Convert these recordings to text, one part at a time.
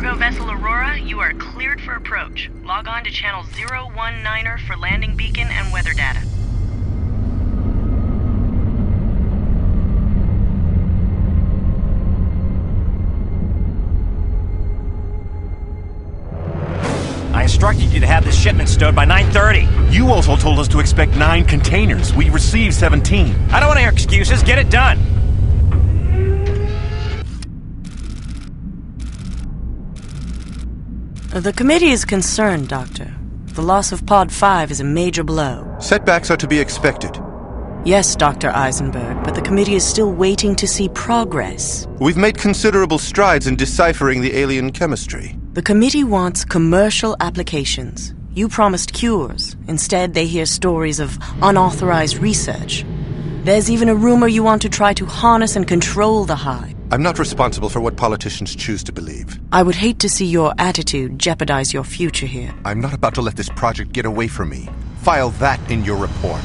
Cargo vessel Aurora, you are cleared for approach. Log on to channel 019er for landing beacon and weather data. I instructed you to have this shipment stowed by 9.30. You also told us to expect nine containers. We received 17. I don't want to hear excuses. Get it done. The committee is concerned, Doctor. The loss of Pod 5 is a major blow. Setbacks are to be expected. Yes, Dr. Eisenberg, but the committee is still waiting to see progress. We've made considerable strides in deciphering the alien chemistry. The committee wants commercial applications. You promised cures. Instead, they hear stories of unauthorized research. There's even a rumor you want to try to harness and control the hive. I'm not responsible for what politicians choose to believe. I would hate to see your attitude jeopardize your future here. I'm not about to let this project get away from me. File that in your report.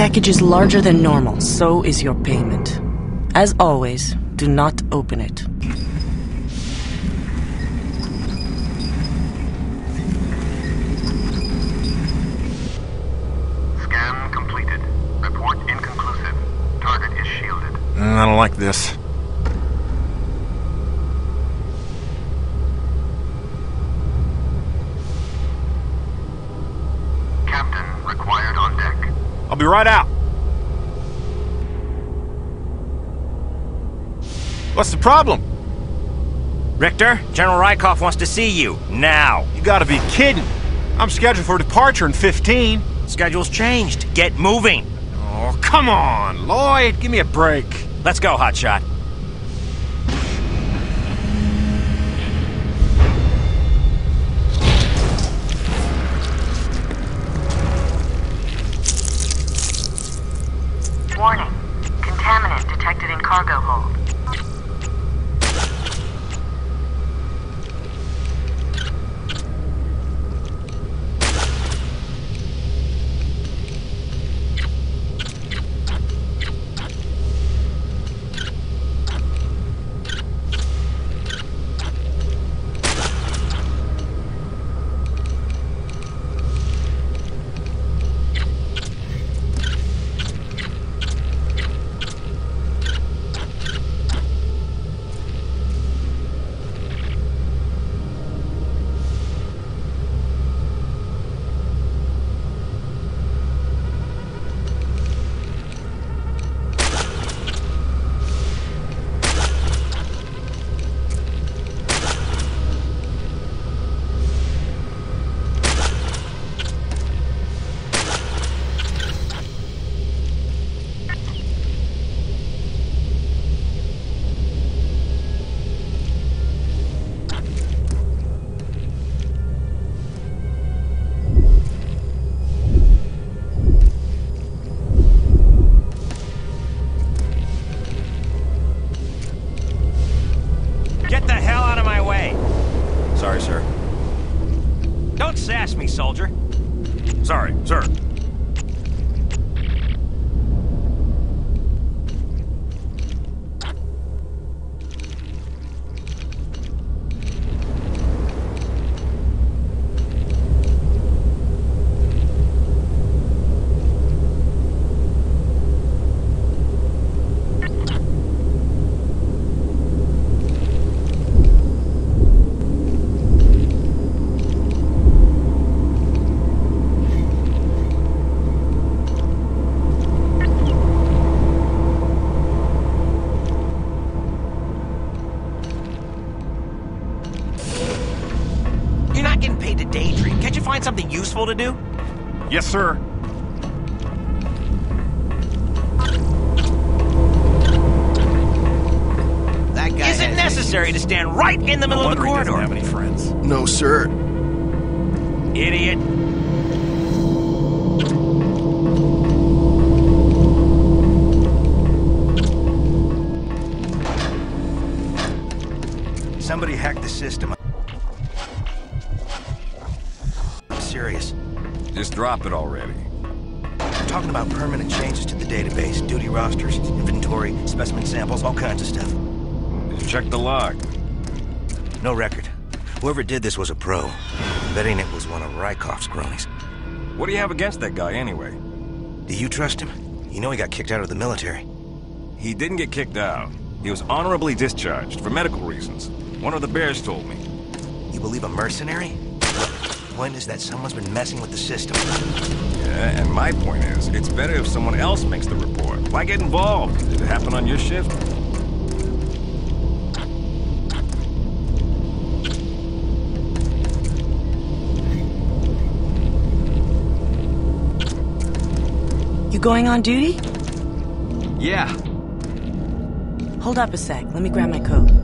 Package is larger than normal, so is your payment. As always, do not open it. Scan completed. Report inconclusive. Target is shielded. Mm, I don't like this. Be right out. What's the problem? Richter, General Rykov wants to see you. Now. You gotta be kidding. I'm scheduled for departure in 15. Schedule's changed. Get moving. Oh, come on, Lloyd. Give me a break. Let's go, Hotshot. Something to do? Yes, sir. That guy Is it necessary to stand right in the middle of the Wonder he doesn't corridor? have any friends. No, sir. Idiot. Somebody hacked the system. Drop it already. I'm talking about permanent changes to the database, duty rosters, inventory, specimen samples, all kinds of stuff. Did you check the log? No record. Whoever did this was a pro. Betting it was one of Rykov's cronies. What do you have against that guy anyway? Do you trust him? You know he got kicked out of the military. He didn't get kicked out. He was honorably discharged for medical reasons. One of the bears told me. You believe a mercenary? The point is that someone's been messing with the system. Yeah, and my point is, it's better if someone else makes the report. Why get involved? Did it happen on your shift? You going on duty? Yeah. Hold up a sec. Let me grab my coat.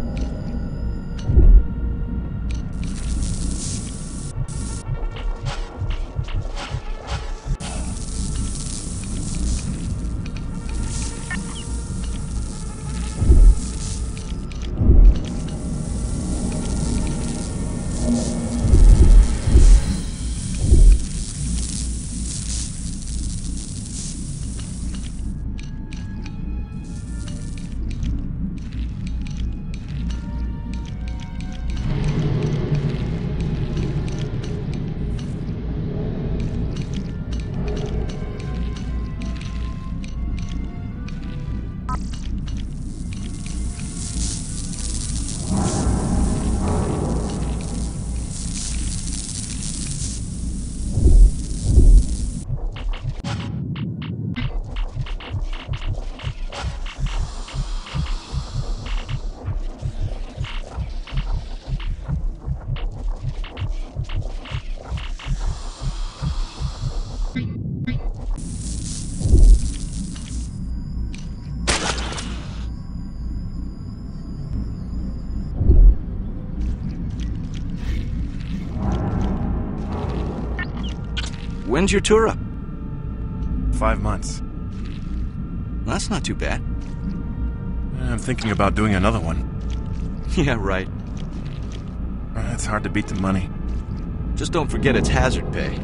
When's your tour up? Five months. That's not too bad. I'm thinking about doing another one. Yeah, right. Uh, It's hard to beat the money. Just don't forget it's hazard pay.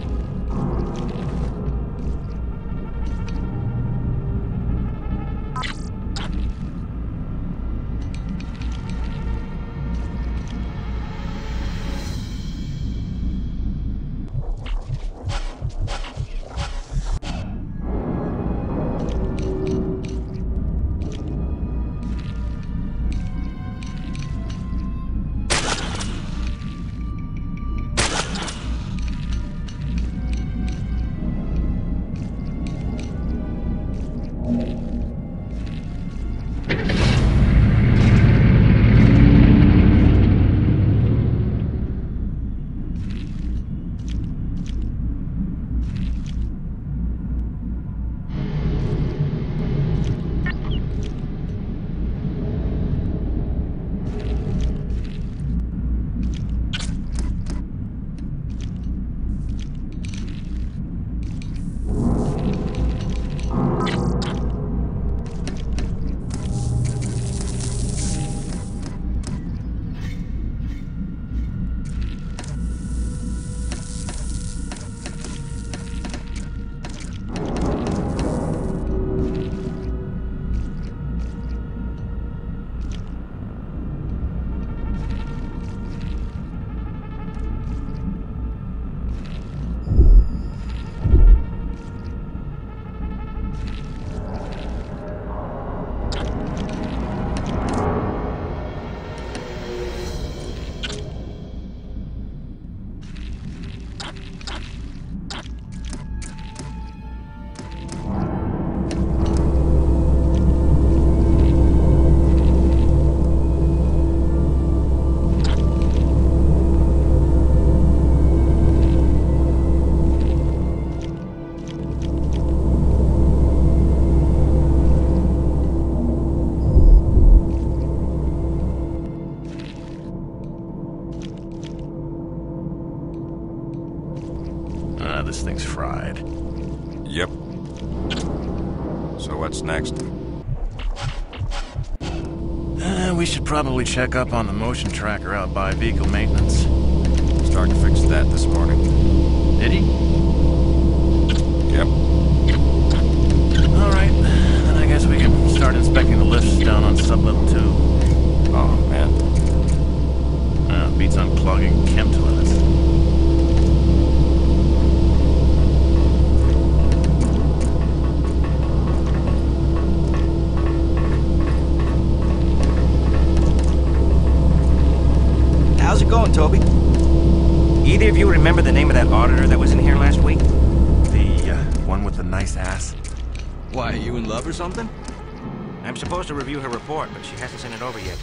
What's next? Uh, we should probably check up on the motion tracker out by vehicle maintenance. Started to fix that this morning. Did he? Yep. All right. Then I guess we can start inspecting the lifts down on sublevel two. Oh, man. Uh, beats unclogging chem toilets. Going, Toby? Either of you remember the name of that auditor that was in here last week? The uh, one with the nice ass. Why, are you in love or something? I'm supposed to review her report, but she hasn't sent it over yet.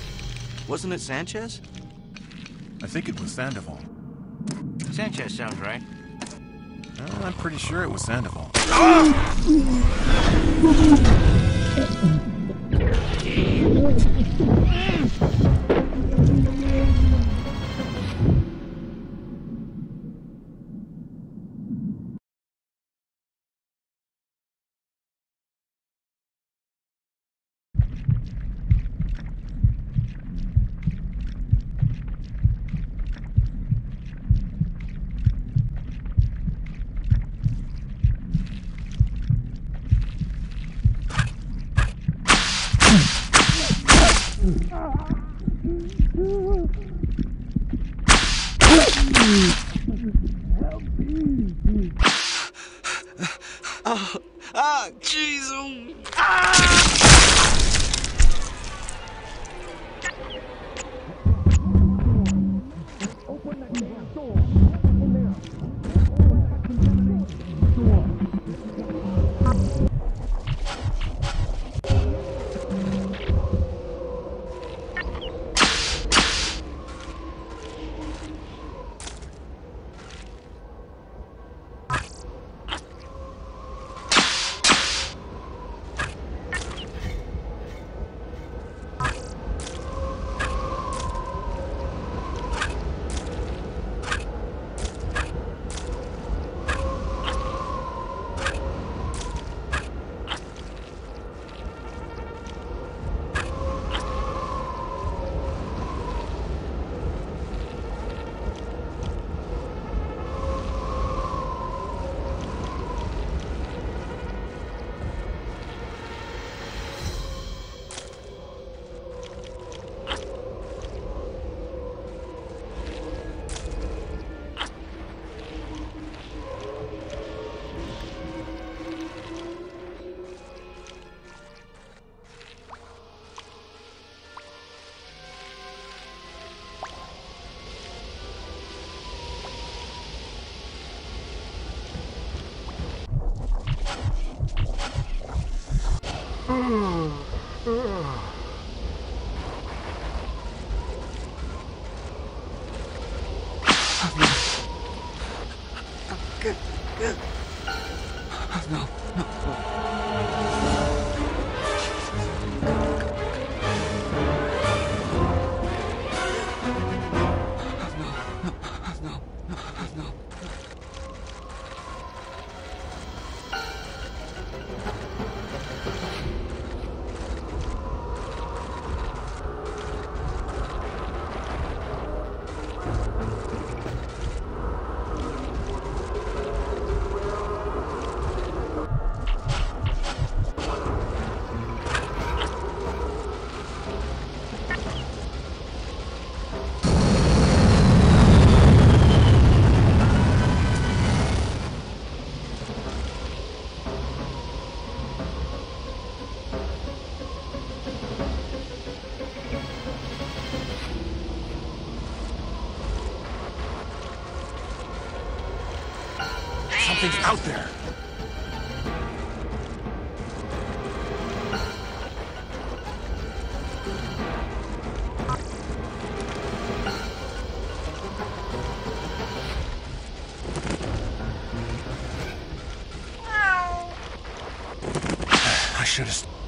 Wasn't it Sanchez? I think it was Sandoval. Sanchez sounds right. Well, I'm pretty sure it was Sandoval. Ah, Oh. Something's out there. I should have.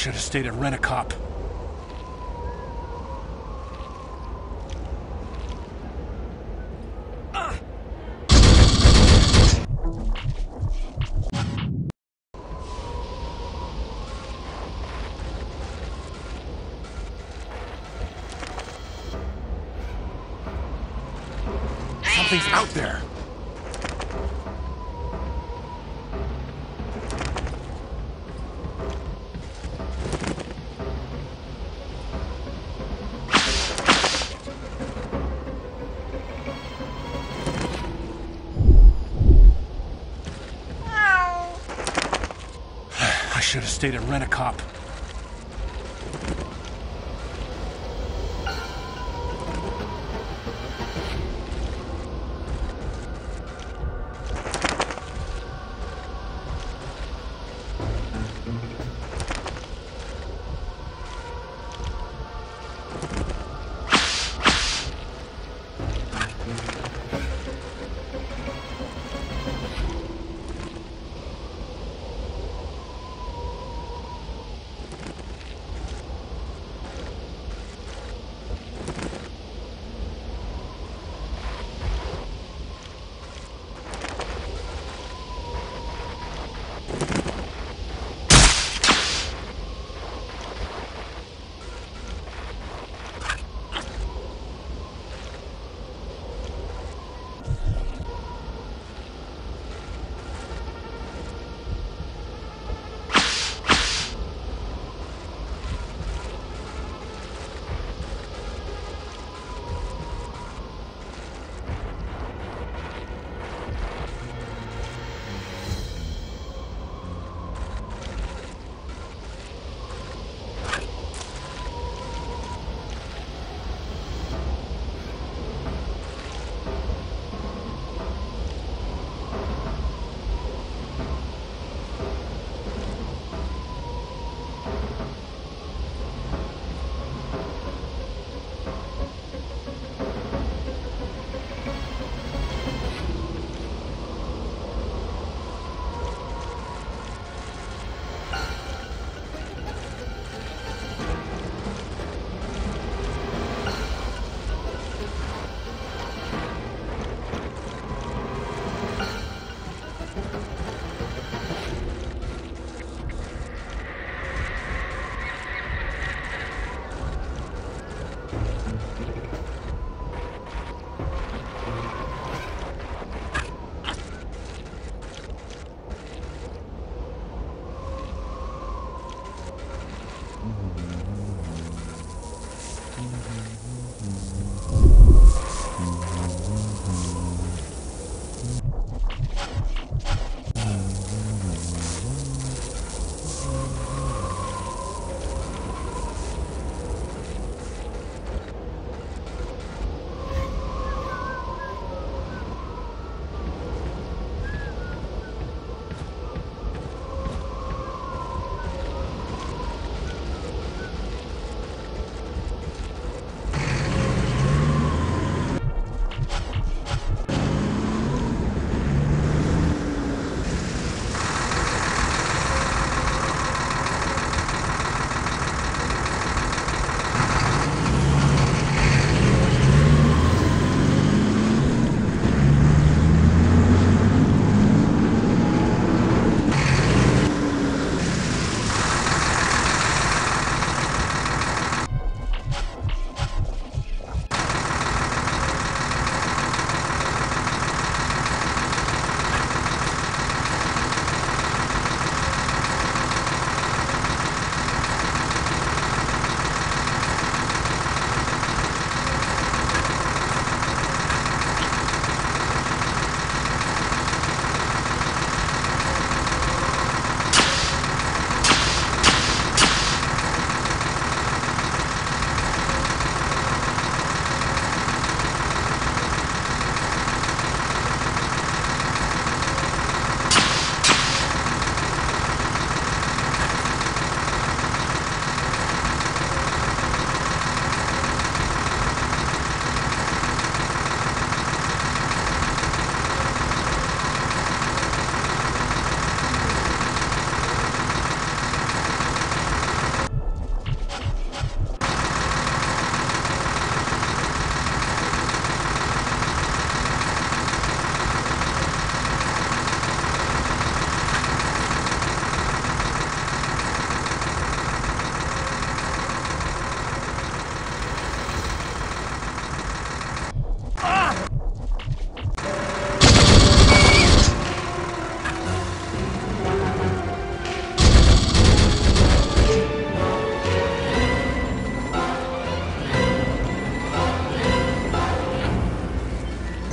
Should have stayed at Rent-A-Cop. Should have stayed at Rent-A-Cop.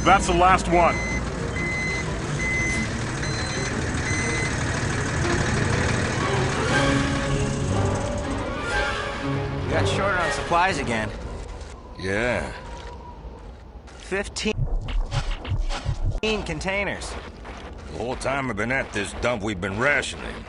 That's the last one. We got short on supplies again. Yeah. 15 containers. The whole time I've been at this dump, we've been rationing.